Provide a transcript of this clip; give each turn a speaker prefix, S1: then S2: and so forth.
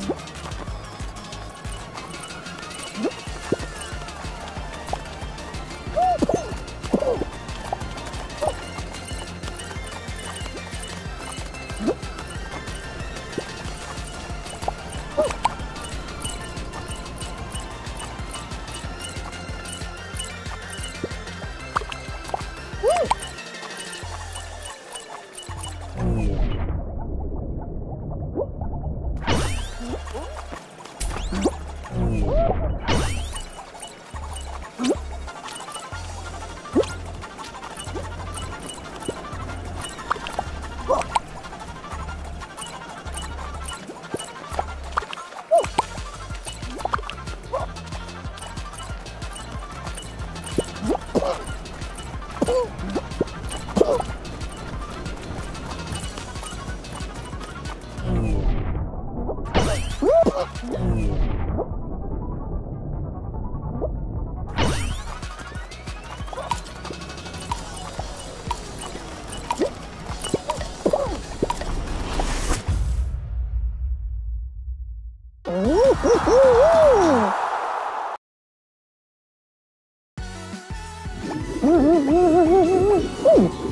S1: Mm-hmm. Woo-hoo-hoo! ooh, ooh.